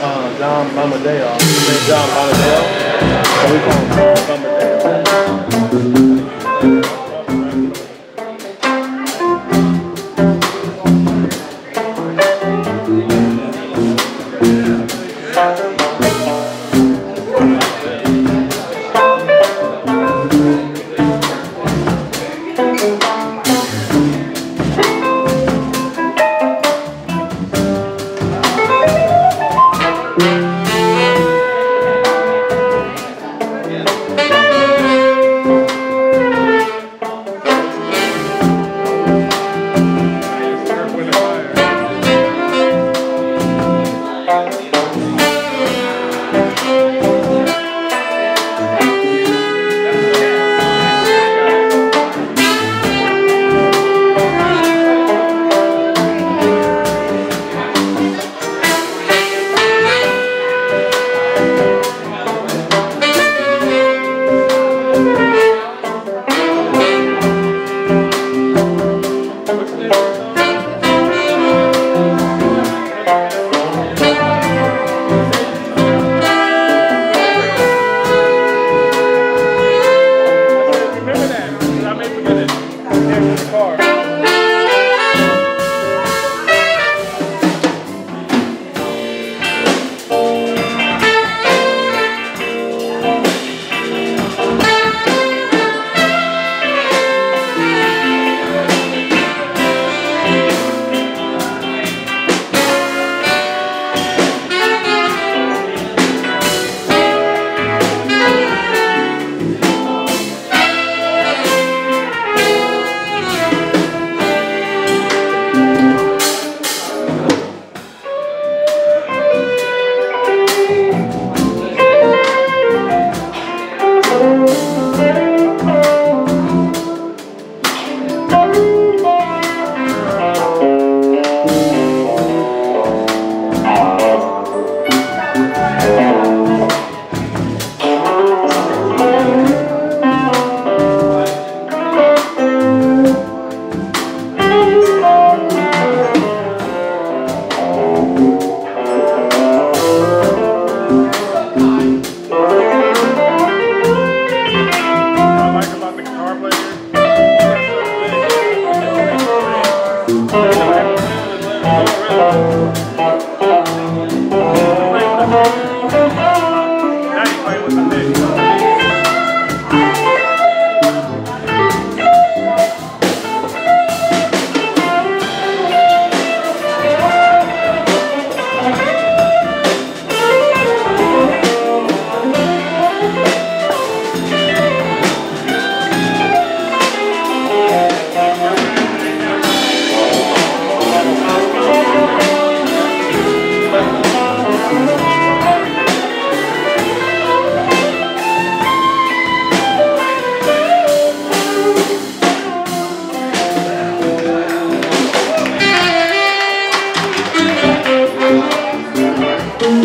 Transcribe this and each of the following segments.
uh, John Bombadil. His John Bombadil. So we call him Bombadil.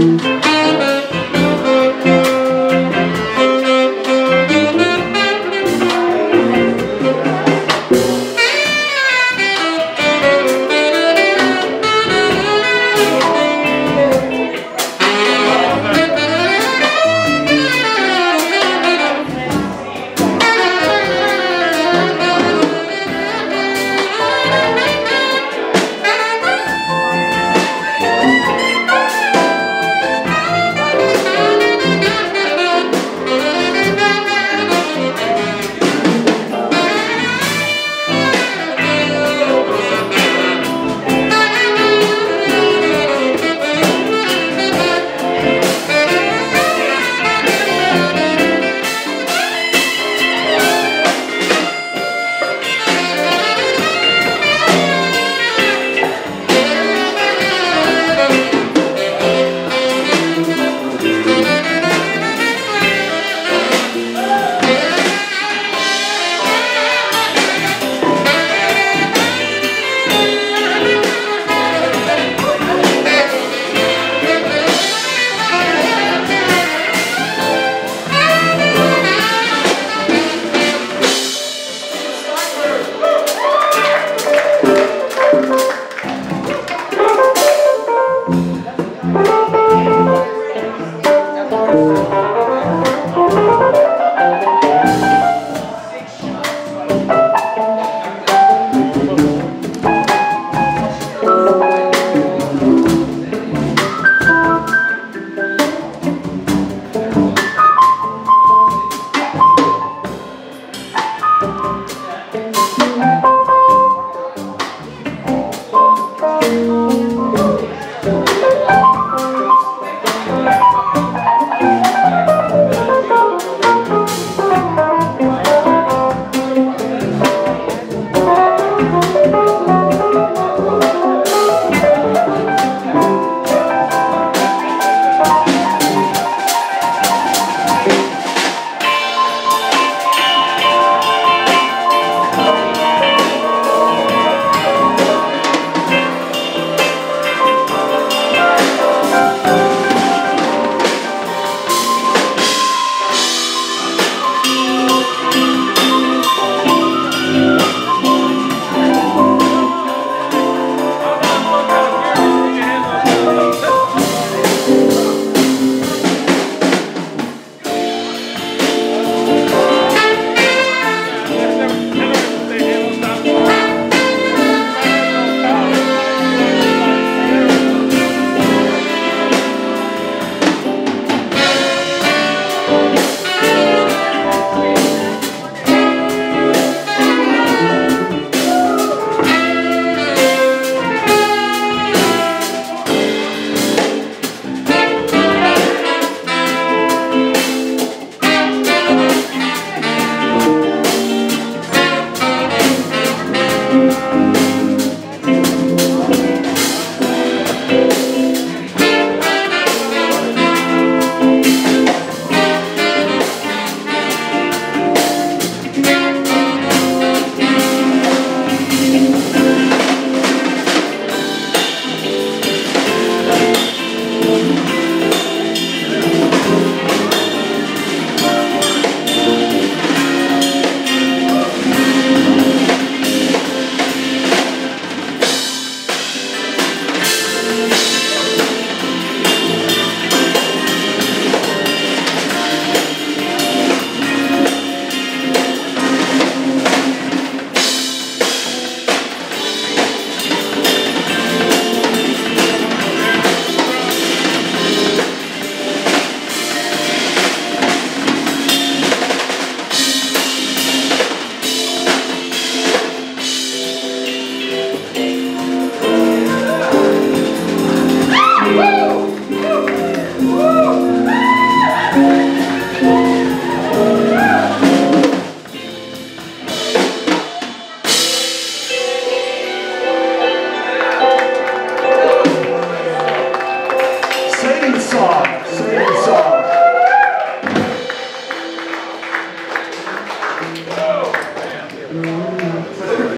Thank